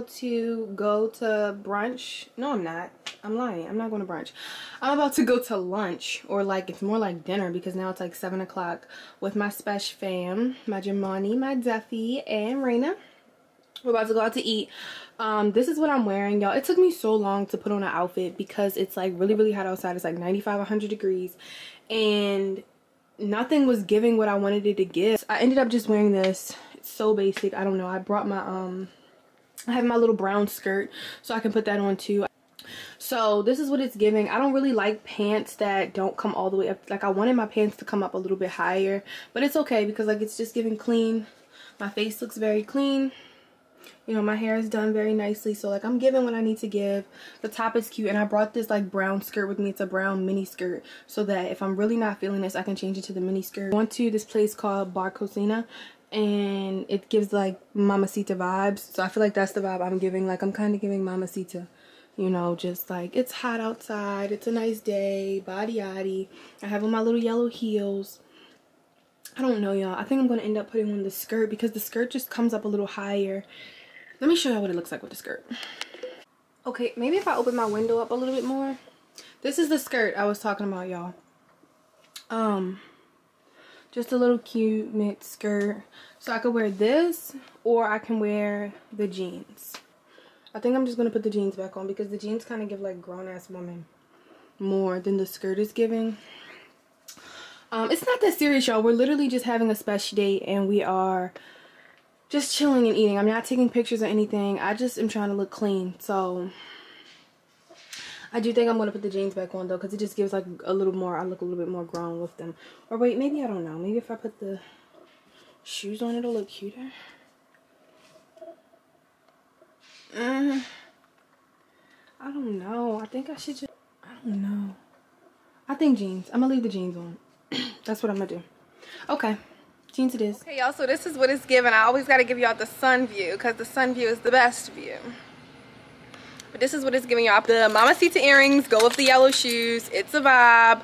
about to go to brunch. No, I'm not. I'm lying. I'm not going to brunch. I'm about to go to lunch or like it's more like dinner because now it's like 7 o'clock with my special fam, my Jamani, my Duffy, and Raina. We're about to go out to eat. Um, this is what I'm wearing, y'all. It took me so long to put on an outfit because it's like really, really hot outside. It's like 95, 100 degrees. And nothing was giving what I wanted it to give. I ended up just wearing this. It's so basic. I don't know. I brought my, um, I have my little brown skirt so I can put that on too. So this is what it's giving. I don't really like pants that don't come all the way up. Like I wanted my pants to come up a little bit higher. But it's okay because like it's just giving clean. My face looks very clean you know my hair is done very nicely so like i'm giving what i need to give the top is cute and i brought this like brown skirt with me it's a brown mini skirt so that if i'm really not feeling this i can change it to the mini skirt i went to this place called bar cocina and it gives like mamacita vibes so i feel like that's the vibe i'm giving like i'm kind of giving mamacita you know just like it's hot outside it's a nice day body yaddy i have on my little yellow heels I don't know, y'all. I think I'm to end up putting on the skirt because the skirt just comes up a little higher. Let me show y'all what it looks like with the skirt. Okay, maybe if I open my window up a little bit more. This is the skirt I was talking about, y'all. Um, just a little cute knit skirt. So I could wear this or I can wear the jeans. I think I'm just going to put the jeans back on because the jeans kind of give like grown-ass woman more than the skirt is giving. Um, it's not that serious, y'all. We're literally just having a special date and we are just chilling and eating. I'm not taking pictures or anything. I just am trying to look clean. So I do think I'm to put the jeans back on though because it just gives like a little more, I look a little bit more grown with them. Or wait, maybe I don't know. Maybe if I put the shoes on it'll look cuter. Mm, I don't know. I think I should just, I don't know. I think jeans. I'm to leave the jeans on. That's what I'm gonna do. Okay. Jeans it is. Okay, y'all, so this is what it's giving. I always gotta give y'all the sun view because the sun view is the best view. But this is what it's giving y'all. The Mamacita earrings go with the yellow shoes. It's a vibe.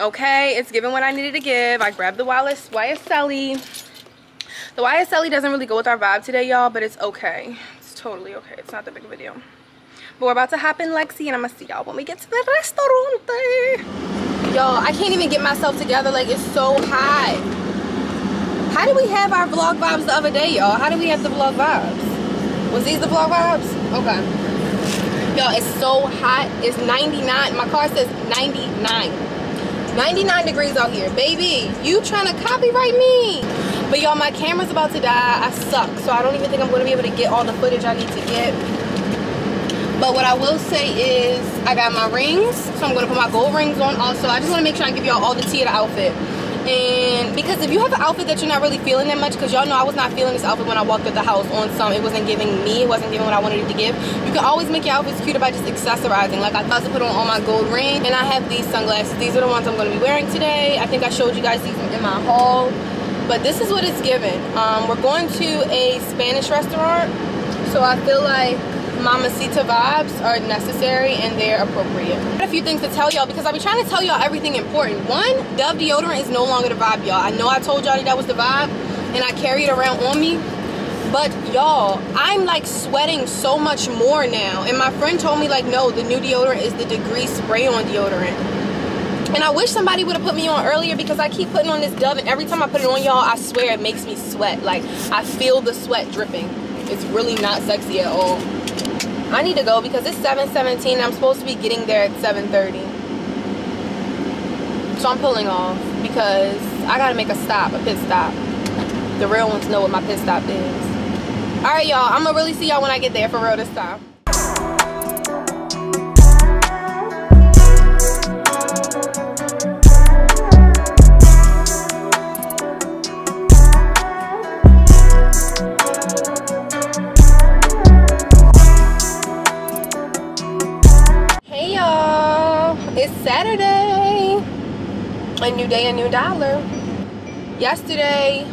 Okay, it's giving what I needed to give. I grabbed the Wallace YSL. The YSL doesn't really go with our vibe today, y'all, but it's okay. It's totally okay. It's not that big of a deal. But we're about to hop in Lexi and I'm gonna see y'all when we get to the restaurant y'all i can't even get myself together like it's so hot how did we have our vlog vibes the other day y'all how did we have the vlog vibes was these the vlog vibes okay y'all it's so hot. It's 99 my car says 99 99 degrees out here. Baby you trying to copyright me. But y'all my camera's about to die. I suck. So i don't even think i'm gonna be able to get all the footage i need to get. But what I will say is I got my rings. So I'm going to put my gold rings on also. I just want to make sure I give y'all all the tea of the outfit. And because if you have an outfit that you're not really feeling that much, because y'all know I was not feeling this outfit when I walked through the house on some, it wasn't giving me, it wasn't giving what I wanted it to give. You can always make your outfits cuter by just accessorizing. Like I thought to put on all my gold ring, and I have these sunglasses. These are the ones I'm going to be wearing today. I think I showed you guys these in my haul. But this is what it's given. Um, we're going to a Spanish restaurant, so I feel like mamacita vibes are necessary and they're appropriate. A few things to tell y'all because I be trying to tell y'all everything important. One, Dove deodorant is no longer the vibe, y'all. I know I told y'all that, that was the vibe and I carry it around on me. But y'all, I'm like sweating so much more now. And my friend told me like, no, the new deodorant is the degree spray on deodorant. And I wish somebody would have put me on earlier because I keep putting on this Dove and every time I put it on y'all, I swear it makes me sweat. Like I feel the sweat dripping. It's really not sexy at all. I need to go because it's 7.17 I'm supposed to be getting there at 7.30. So I'm pulling off because I gotta make a stop, a pit stop. The real ones know what my pit stop is. Alright y'all, I'm gonna really see y'all when I get there for real this time. A new day, a new dollar. Yesterday,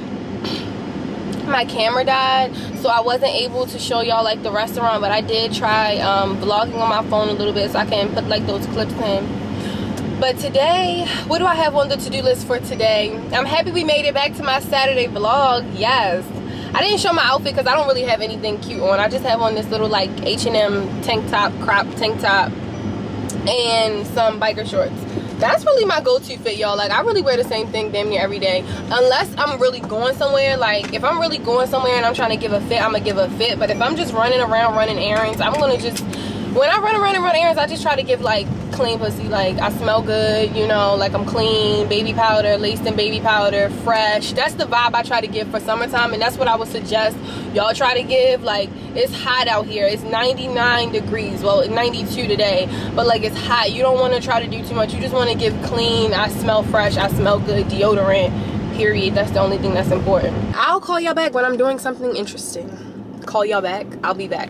my camera died, so I wasn't able to show y'all like the restaurant, but I did try um, vlogging on my phone a little bit so I can put like those clips in. But today, what do I have on the to-do list for today? I'm happy we made it back to my Saturday vlog. Yes. I didn't show my outfit because I don't really have anything cute on. I just have on this little like H&M tank top, crop tank top, and some biker shorts. That's really my go-to fit, y'all. Like, I really wear the same thing damn near every day. Unless I'm really going somewhere. Like, if I'm really going somewhere and I'm trying to give a fit, I'm to give a fit. But if I'm just running around running errands, I'm to just when I run around and run errands, I just try to give like clean pussy. Like I smell good, you know, like I'm clean, baby powder, laced in baby powder, fresh. That's the vibe I try to give for summertime, and that's what I would suggest y'all try to give. Like it's hot out here. It's 99 degrees. Well, 92 today, but like it's hot. You don't want to try to do too much. You just want to give clean. I smell fresh. I smell good. Deodorant. Period. That's the only thing that's important. I'll call y'all back when I'm doing something interesting. Call y'all back. I'll be back.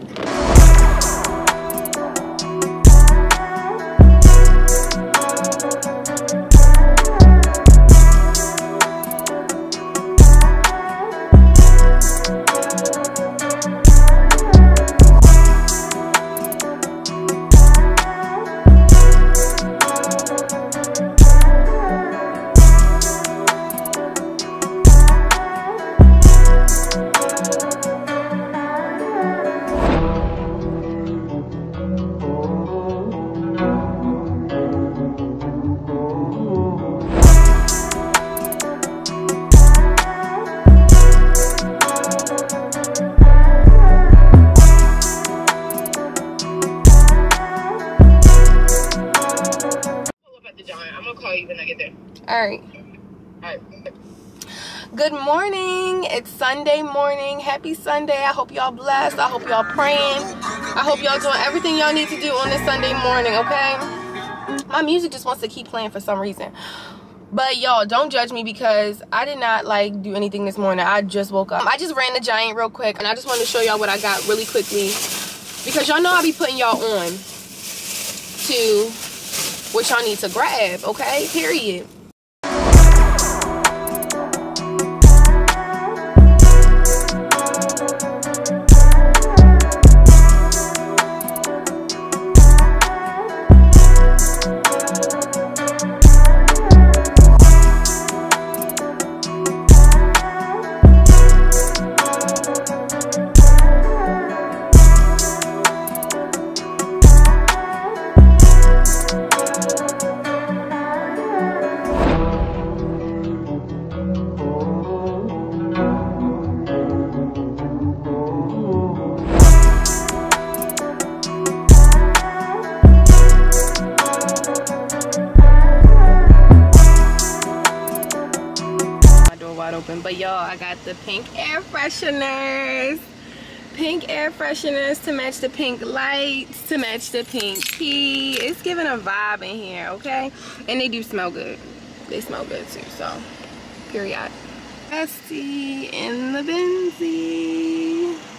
All right. All right. Good morning. It's Sunday morning. Happy Sunday. I hope y'all blessed. I hope y'all praying. I hope y'all doing everything y'all need to do on this Sunday morning, okay? My music just wants to keep playing for some reason. But y'all, don't judge me because I did not like do anything this morning. I just woke up. I just ran the Giant real quick and I just wanted to show y'all what I got really quickly because y'all know I be putting y'all on to what y'all need to grab, okay? Period. The pink air fresheners. Pink air fresheners to match the pink lights to match the pink tea. it's giving a vibe in here okay? And they do smell good. They smell good too so period. Bestie in the Benzie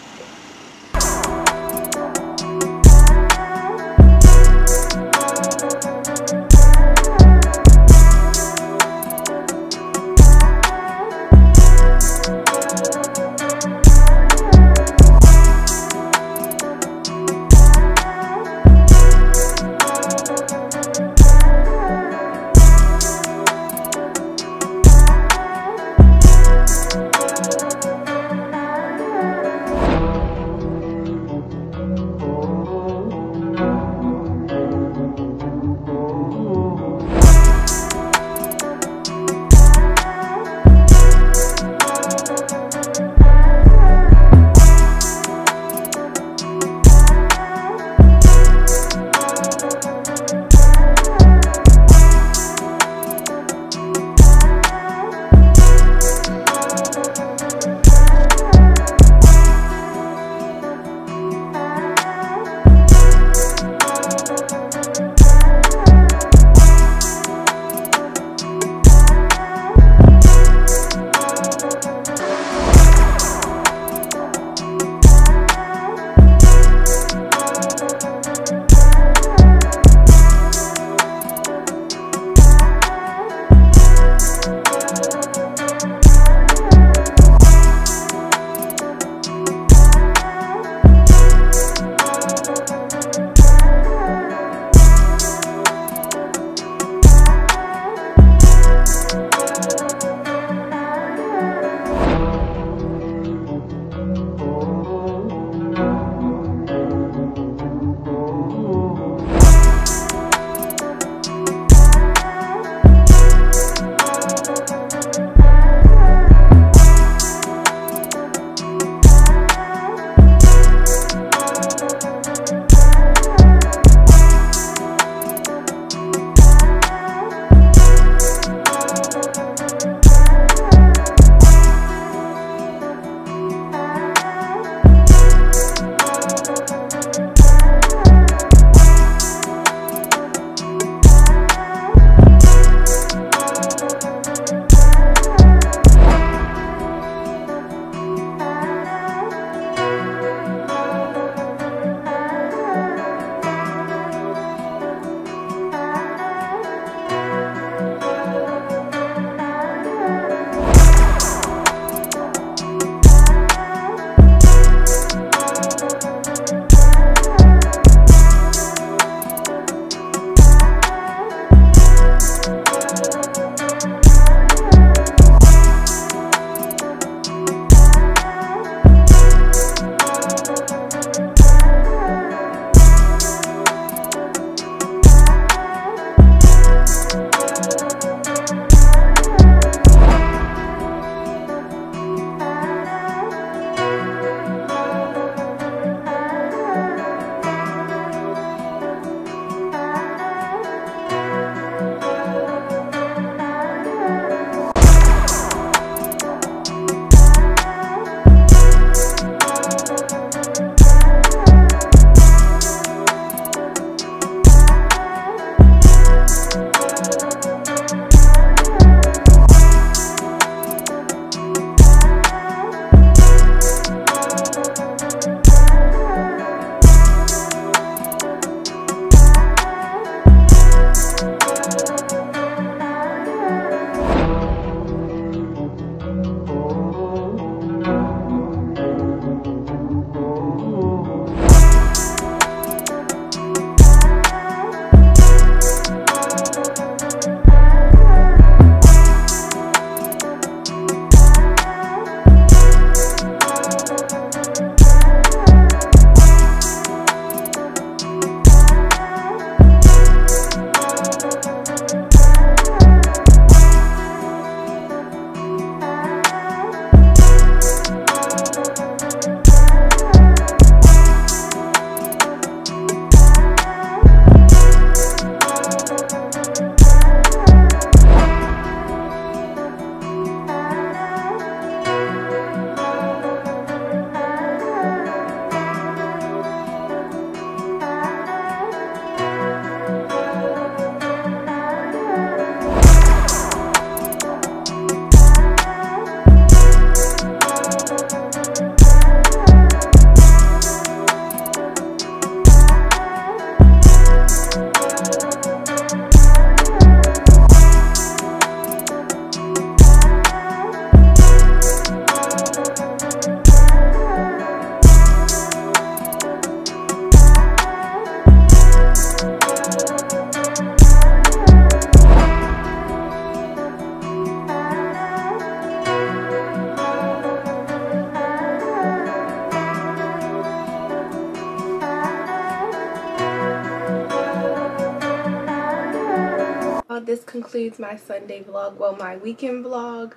concludes my Sunday vlog, well my weekend vlog.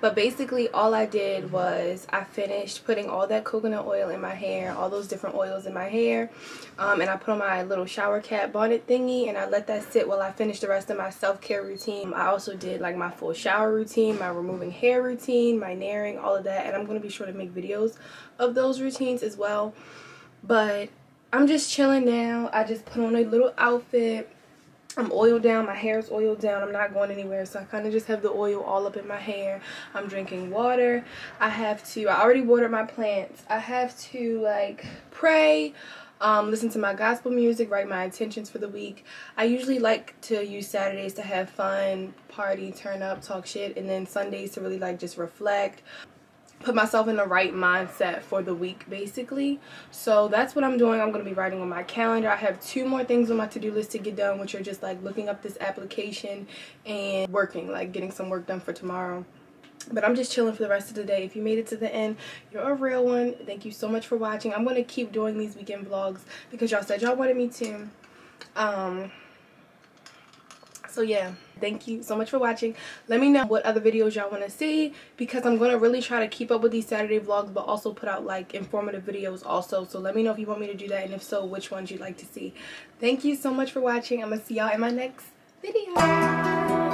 But basically all I did was I finished putting all that coconut oil in my hair, all those different oils in my hair. Um, and I put on my little shower cap bonnet thingy and I let that sit while I finished the rest of my self-care routine. I also did like my full shower routine, my removing hair routine, my nairing, all of that. And I'm going to be sure to make videos of those routines as well. But I'm just chilling now. I just put on a little outfit I'm oiled down. My hair is oiled down. I'm not going anywhere. So I kind of just have the oil all up in my hair. I'm drinking water. I have to, I already watered my plants. I have to like pray, um, listen to my gospel music, write my intentions for the week. I usually like to use Saturdays to have fun, party, turn up, talk shit. And then Sundays to really like just reflect put myself in the right mindset for the week basically. So that's what i'm doing. I'm going to be writing on my calendar. I have two more things on my to-do list to get done which are just like looking up this application and working like getting some work done for tomorrow. But i'm just chilling for the rest of the day. If you made it to the end you're a real one. Thank you so much for watching. I'm going to keep doing these weekend vlogs because y'all said y'all wanted me to. Um so yeah thank you so much for watching. Let me know what other videos y'all want to see because i'm going to really try to keep up with these saturday vlogs but also put out like informative videos also. So let me know if you want me to do that and if so which ones you'd like to see. Thank you so much for watching. I'm gonna see y'all in my next video